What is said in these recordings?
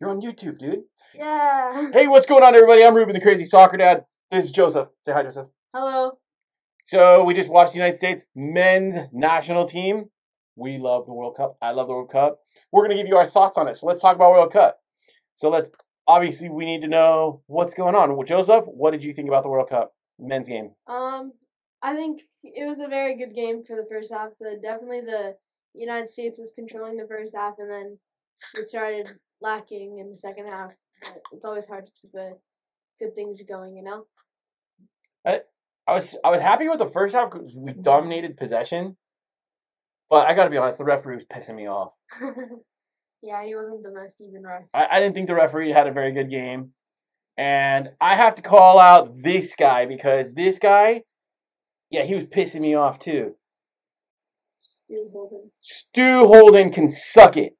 You're on YouTube, dude. Yeah. Hey, what's going on, everybody? I'm Ruben, the crazy soccer dad. This is Joseph. Say hi, Joseph. Hello. So we just watched the United States men's national team. We love the World Cup. I love the World Cup. We're gonna give you our thoughts on it. So let's talk about World Cup. So let's obviously we need to know what's going on. Well, Joseph, what did you think about the World Cup men's game? Um, I think it was a very good game for the first half. The definitely the United States was controlling the first half, and then we started lacking in the second half. But it's always hard to keep a good things going, you know. I was I was happy with the first half because we mm-hmm. dominated possession. But I got to be honest, the referee was pissing me off. yeah, he wasn't the most even ref. I, I didn't think the referee had a very good game. And I have to call out this guy because this guy, yeah, he was pissing me off too. Stu Holden. Stu Holden can suck it.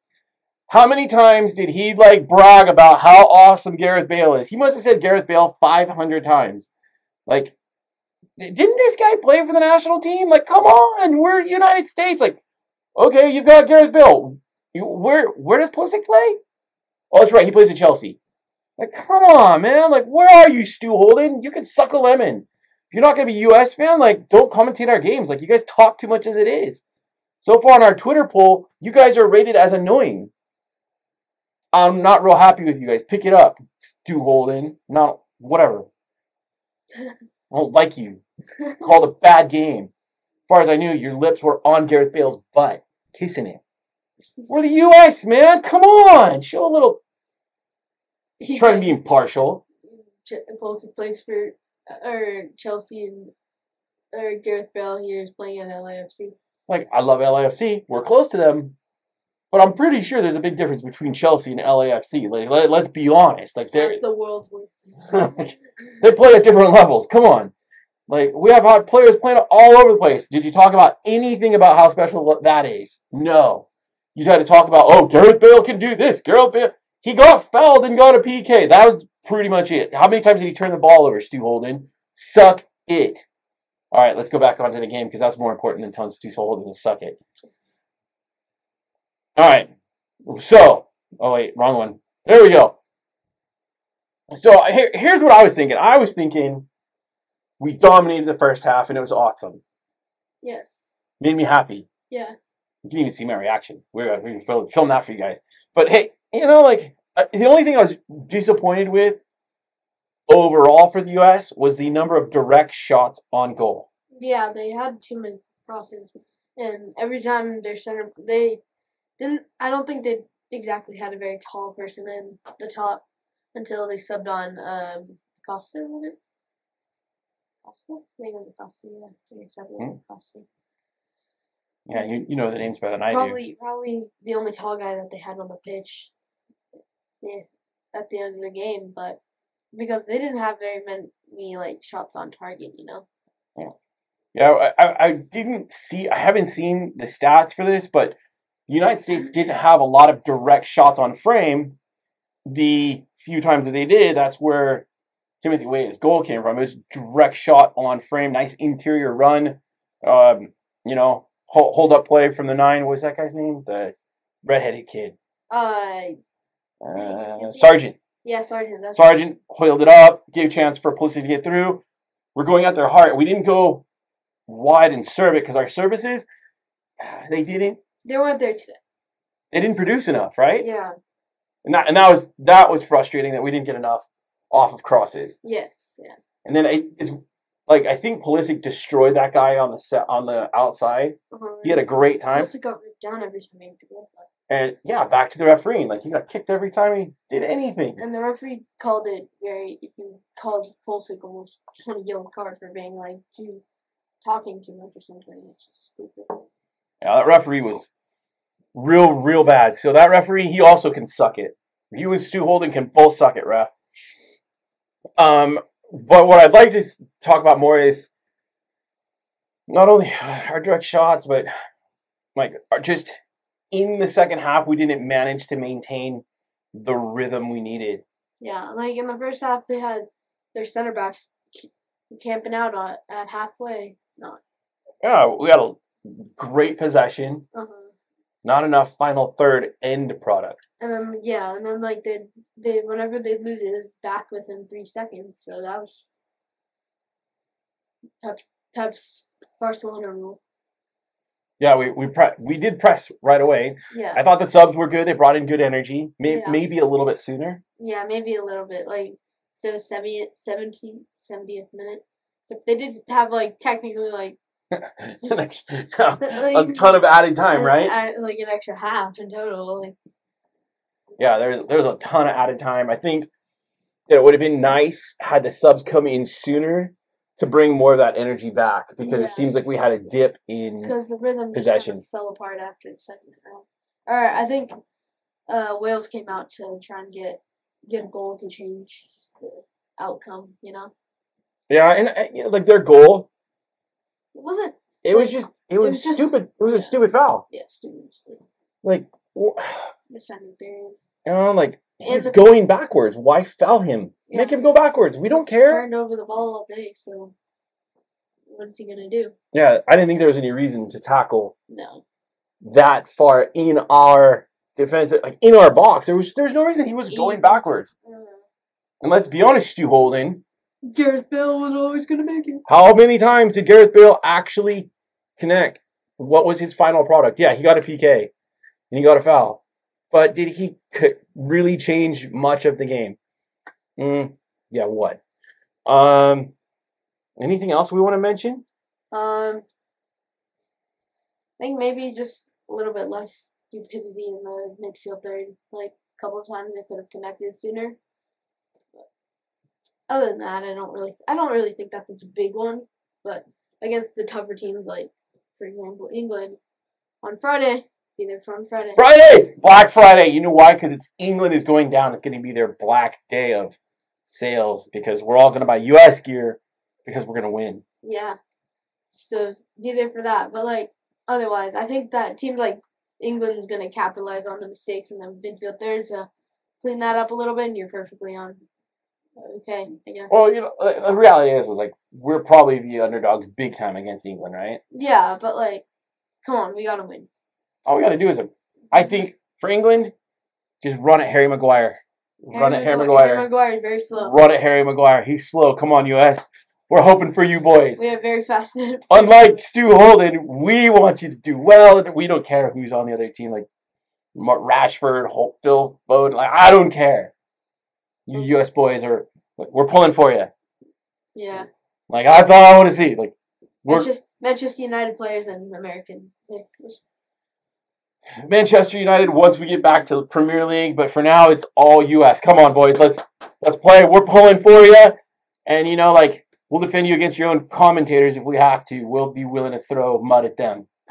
How many times did he like brag about how awesome Gareth Bale is? He must have said Gareth Bale 500 times. Like, didn't this guy play for the national team? Like, come on, we're United States. Like, okay, you've got Gareth Bale. You, where where does Pulisic play? Oh, that's right, he plays at Chelsea. Like, come on, man. Like, where are you, Stu Holden? You can suck a lemon. If you're not gonna be US fan, like, don't commentate our games. Like, you guys talk too much as it is. So far on our Twitter poll, you guys are rated as annoying. I'm not real happy with you guys. Pick it up, Stu Holden. Not whatever. I don't like you. Called a bad game. As far as I knew, your lips were on Gareth Bale's butt, kissing it. We're the U.S., man. Come on, show a little. He Trying to be impartial. Ch- Pulisic plays for uh, or Chelsea and or Gareth Bale here is playing at LAFC. Like I love LAFC. We're close to them, but I'm pretty sure there's a big difference between Chelsea and LAFC. Like let, let's be honest. Like they're the world's worst. they play at different levels. Come on. Like we have hot players playing all over the place. Did you talk about anything about how special that is? No. You tried to talk about oh Gareth Bale can do this. Gareth Bale he got fouled and got a PK. That was pretty much it. How many times did he turn the ball over, Stu Holden? Suck it. All right, let's go back onto the game because that's more important than telling Stu Holden to suck it. All right. So, oh wait, wrong one. There we go. So here, here's what I was thinking. I was thinking we dominated the first half and it was awesome. Yes. Made me happy. Yeah. You can even see my reaction. We're going to film, film that for you guys. But hey, you know, like uh, the only thing I was disappointed with overall for the U.S. was the number of direct shots on goal. Yeah, they had too many crosses, and every time their center, they didn't. I don't think they exactly had a very tall person in the top until they subbed on um Costa. Was it Costa? I think it was Costa. Yeah, I think they subbed on Costa. Yeah, you, you know the names better than I do. Probably, probably the only tall guy that they had on the pitch. Yeah, at the end of the game, but because they didn't have very many like shots on target, you know. Yeah, I, I, I didn't see. I haven't seen the stats for this, but the United States didn't have a lot of direct shots on frame. The few times that they did, that's where Timothy Weah's goal came from. It was direct shot on frame, nice interior run. Um, you know, hold, hold up play from the nine. What was that guy's name? The redheaded kid, Uh, uh, Sargent. yeah, Sargent. That's Sargent hoiled it up, gave chance for Pulisic to get through. We're going at their heart. We didn't go wide and serve it because our services, they didn't They weren't there today. they didn't produce enough, right? Yeah. And that and that was that was frustrating that we didn't get enough off of crosses. Yes. Yeah. And then it, it's like I think Pulisic destroyed that guy on the set on the outside. Uh-huh. He had a great time. Also got ripped down every time he to. And yeah, back to the refereeing. Like he got kicked every time he did anything. And the referee called it very. He called Pulisic almost just a yellow card for being like too talking too much or something. It's just stupid. Yeah, that referee was real, real bad. So that referee, he also can suck it. You and Stu Holden can both suck it, ref. Um, but what I'd like to talk about more is not only our direct shots, but like our just in the second half, we didn't manage to maintain the rhythm we needed. Yeah, like in the first half, they had their center backs camping out at halfway. Not. Yeah, we had a great possession. Uh-huh. Not enough final third end product. And then yeah, and then like they they whenever they lose it, it's back within three seconds. So that was Pep Pep's Barcelona rule. Yeah, we we pre- we did press right away. Yeah, I thought the subs were good. They brought in good energy. May- Yeah. Maybe a little bit sooner. yeah, maybe a little bit like instead of 70th, 17th, 70th minute. So they did have like technically like Like, a ton of added time, right? like an extra half in total. Like Yeah, there's there's a ton of added time. I think that it would have been nice had the subs come in sooner to bring more of that energy back because Yeah. it seems like we had a dip in. because the rhythm Possession. kind of fell apart after the second round. All right, I think uh, Wales came out to try and get get a goal to change the outcome. You know, Yeah, and uh, you know, like their goal, wasn't it was just it was, was just- stupid. It was a stupid foul. yeah stupid mistake. Like, wh- theory. you know, like he's the- going backwards. Why foul him? Make him go backwards. We don't care. Turned over the ball all day, so what is he gonna do? Yeah, I didn't think there was any reason to tackle No. that far in our defense, like in our box. There was there's no reason he was going backwards. Uh, And let's be honest, Stu Holden, Gareth Bale was always gonna make it. how many times did Gareth Bale actually connect? What was his final product? Yeah, he got a PK and he got a foul, but did he really change much of the game? Mm, yeah, what? Um, anything else we want to mention? Um, I think maybe just a little bit less stupidity in the midfield third. Like a couple of times they could have connected sooner. Other than that, I don't really, I don't really think that was a big one. But against the tougher teams, like for example England, on Friday, be there for on Friday. Friday, Black Friday. You know why? Because it's England is going down. It's going to be their black day of sales because we're all going to buy U.S. gear because we're going to win. Yeah. So be there for that. But like otherwise, I think that teams like England's gonna capitalize on the mistakes in the midfield third, so clean that up a little bit and you're perfectly on okay, I guess. Well, you know, the reality is, is like we're probably the underdogs big time against England, right? Yeah, but like come on, we gotta win. All we got to do is, a, I think, for England, just run at Harry Maguire. Run at Harry Maguire- Harry Maguire. Is very slow. Run at Harry Maguire. He's slow. Come on, U.S. We're hoping for you boys. We have very fast Unlike Stu Holden, we want you to do well. We don't care who's on the other team, like Rashford, Hol- Phil Foden. Like I don't care. You U.S. boys are. We're pulling for you. Yeah. Like that's all I want to see. Like we're Manchester, Manchester United players and American just- Manchester United once we get back to the Premier League, but for now it's all US. Come on, boys, let's let's play. We're pulling for you, and you know, like we'll defend you against your own commentators if we have to. We'll be willing to throw mud at them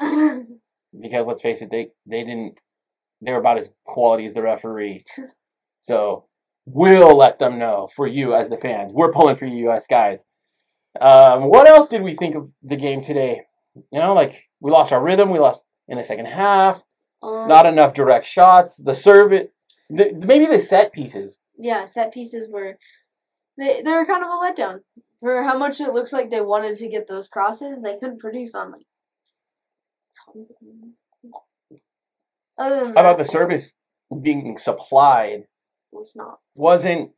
because let's face it, they they didn't. They're about as quality as the referee, so we'll let them know for you as the fans. We're pulling for you, US guys. Um, what else did we think of the game today? You know, like we lost our rhythm. We lost in the second half um, not enough direct shots. The serve it, the, maybe the set pieces. yeah, set pieces were they they were kind of a letdown for how much it looks like they wanted to get those crosses. They couldn't produce on like. Other than I thought the service being supplied was not wasn't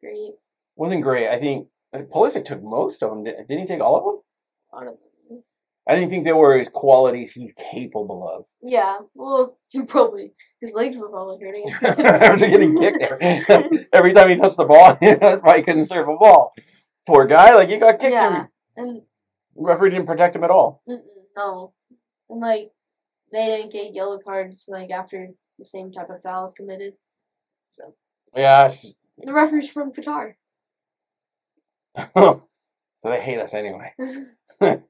great. wasn't great. I think Pulisic took most of them. Didn't he take all of them? A lot of them. I didn't think they were his qualities he's capable of. Yeah, well, you probably his legs were probably hurting. After getting kicked there. every time he touched the ball, that's why he couldn't serve a ball. Poor guy, like he got kicked. yeah, Every, and referee didn't protect him at all. no, and like they didn't get yellow cards like after the same type of fouls committed. So Yes. the referee's from Qatar. so they hate us anyway.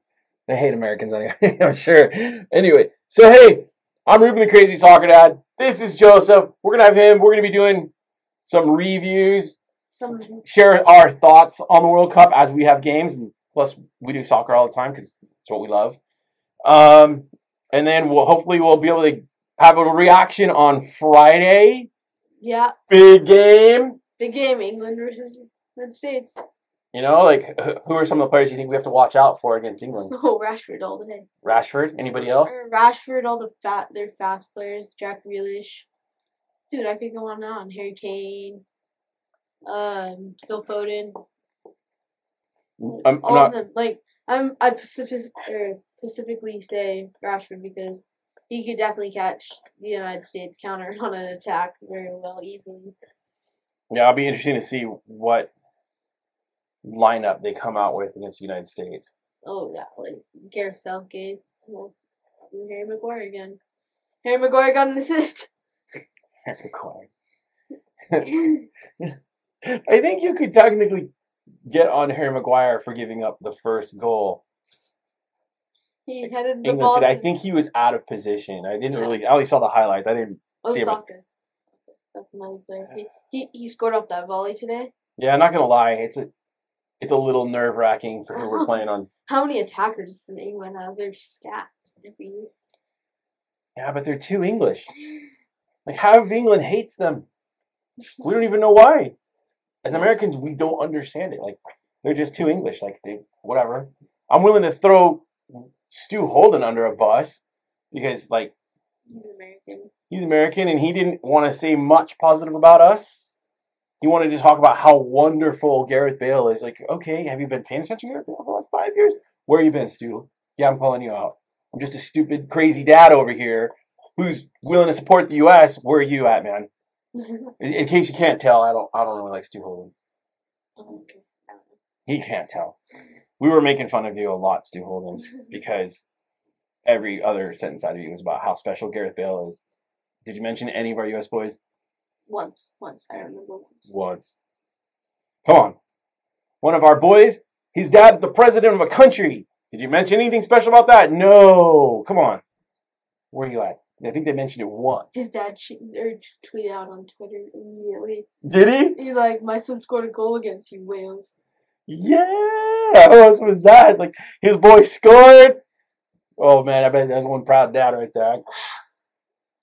They hate Americans anyway, I'm sure. Anyway, so hey, I'm Ruben the Crazy Soccer Dad. This is Joseph. We're gonna have him. We're gonna be doing some reviews, Some share our thoughts on the World Cup as we have games, and plus we do soccer all the time because it's what we love. Um, and then we'll hopefully we'll be able to have a reaction on Friday. Yeah, Big game. big game. England versus United States. You know, like who are some of the players you think we have to watch out for against England? Oh, Rashford all the day. Rashford. Anybody else? Rashford, all the fat, they're fast players. Jack Grealish. Dude, I could go on and on. Harry Kane. Um, Phil Foden. I'm, I'm all not. of them. Like I'm, I specific, or specifically say Rashford because he could definitely catch the United States counter on an attack very well, easily. Yeah, I'll be interesting to see what lineup they come out with against the United States. Oh yeah, like Gareth Southgate. Well, Harry Maguire again. Harry Maguire got an assist. Harry Maguire I think you could technically get on Harry Maguire for giving up the first goal. He headed the ball. England did. I think he was out of position. I didn't Yeah. really. I only saw the highlights. I didn't. Oh, see him. Saka. That's another player. He, he he scored off that volley today. Yeah, I'm not gonna lie. It's a, it's a little nerve wracking for who we're uh-huh. playing on. How many attackers does England has? They're stacked every year. Yeah, but they're too English. Like half of England hates them. We don't even know why. As Americans, we don't understand it. Like they're just too English. Like they whatever. I'm willing to throw Stu Holden under a bus because like He's American. he's American and he didn't want to say much positive about us. He wanted to talk about how wonderful Gareth Bale is. Like, okay, have you been paying attention to Gareth Bale for the last five years? Where have you been, Stu? Yeah, I'm calling you out. I'm just a stupid, crazy dad over here who's willing to support the U.S. Where are you at, man? In, in case you can't tell, I don't, I don't really like Stu Holden. Oh, okay. Don't know. He can't tell. We were making fun of you a lot, Stu Holden, because every other sentence out of you was about how special Gareth Bale is. Did you mention any of our U.S. boys? Once, once I remember once. once. Come on. One of our boys, his dad's the president of a country. Did you mention anything special about that? No. Come on. Where are you at? I think they mentioned it once. His dad or tweeted out on Twitter immediately. Did he? He's like, "My son scored a goal against you, Wales." Yeah. How else was that? Like his boy scored. Oh man, I bet that's one proud dad right there.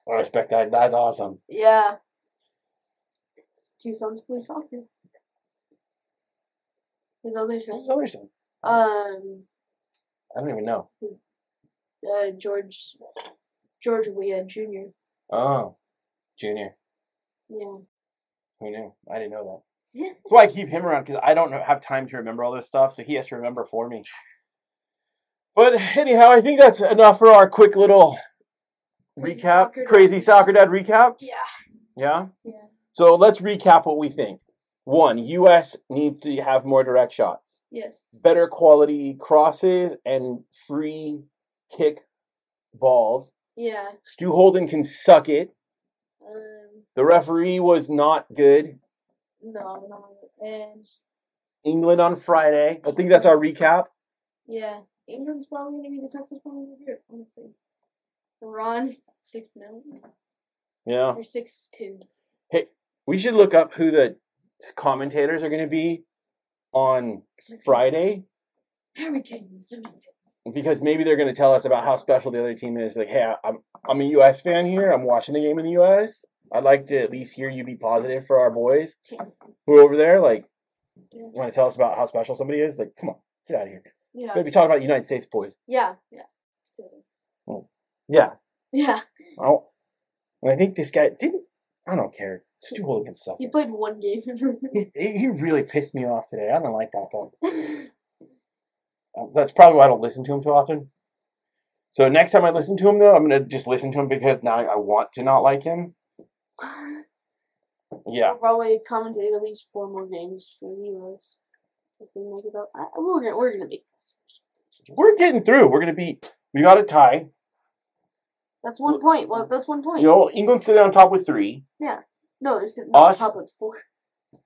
I respect that. That's awesome. Yeah. His two sons play soccer. His other son, the other son? um, I don't even know. uh, George, George Weah Jr. Oh, Junior. Yeah. Who knew? I didn't know that. That's why I keep him around because I don't have time to remember all this stuff, so he has to remember for me. But anyhow, I think that's enough for our quick little Crazy recap, soccer crazy recap. soccer dad recap. Yeah. Yeah. Yeah. So let's recap what we think. One, U.S. needs to have more direct shots, Yes. better quality crosses, and free kick balls. Yeah. Stu Holden can suck it. Um. The referee was not good. No. No. And England on Friday. I think that's our recap. yeah, England's probably gonna be the toughest one of the year. Honestly. Iran six nil Yeah. or six two. Hey, We should look up who the commentators are going to be on Friday Harry Kane is amazing. because maybe they're going to tell us about how special the other team is. Like, hey, I'm I'm a U.S. fan here. I'm watching the game in the U.S. I'd like to at least hear you be positive for our boys who are over there. Like, Yeah. you want to tell us about how special somebody is? Like, come on, get out of here. Yeah. Maybe talk about United States boys. Yeah. Yeah. Yeah. Yeah. Oh, and I think this guy didn't. I don't care. Stu Holden can suck. He played one game. He, he really pissed me off today. I don't like that guy. Uh, That's probably why I don't listen to him too often. So next time I listen to him, though, I'm gonna just listen to him because now I want to not like him. Yeah, We'll probably commentate at least four more games for the US. If we make it up, I, we're gonna we're gonna be. we're getting through. We're gonna beat. We got a tie. That's one point. Well, that's one point. You know, England sitting on top with three, Yeah. no, it's not Us? top with four.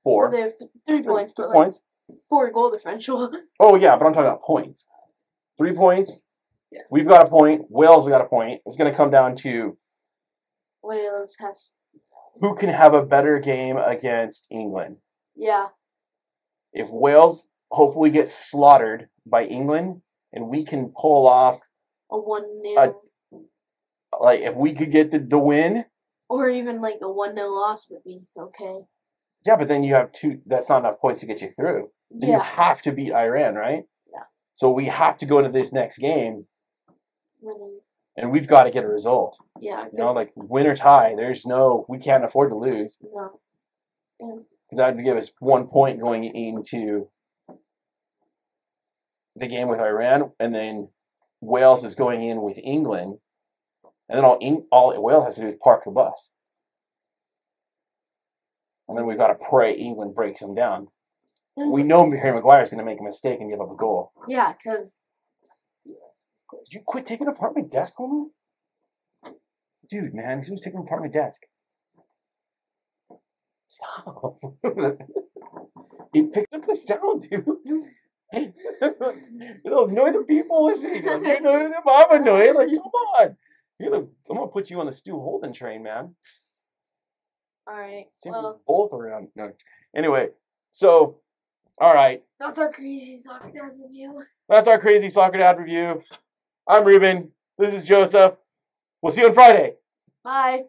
four Well, they have th- three points, Three but like points. four goal differential. Oh yeah, but I'm talking about points. Three points. Yeah. We've got a point. Wales has got a point. It's gonna come down to Wales has. Who can have a better game against England. Yeah. if Wales hopefully gets slaughtered by England and we can pull off A one Uh, 0 like if we could get the, the win or even like a one 0 loss would be okay. Yeah, but then you have two. That's not enough points to get you through. Then you Yeah. have to beat Iran, right? Yeah. So we have to go into this next game, Winning. And we've got to get a result. Yeah. You know, like win or tie. There's no. We can't afford to lose No. Yeah. because that would give us one point going into the game with Iran, and then Wales is going in with England, and then all Eng- all Wales has to do is park the bus, and then we've got to pray England breaks them down. We know Harry Maguire is going to make a mistake and give up a goal. Yeah, because. Did you quit taking apart my desk, homie? Dude, man, who's taking apart my desk? Stop. it picked up the sound, dude. It'll annoy the people listening. Like, you know, I'm annoyed. Like, come on. You're gonna, I'm gonna put you on the Stu Holden train, man. Alright. Seems Well, both around. No. Anyway, so, all right. that's our crazy soccer dad review. That's our crazy soccer dad review. I'm Ruben. This is Joseph. We'll see you on Friday. Bye.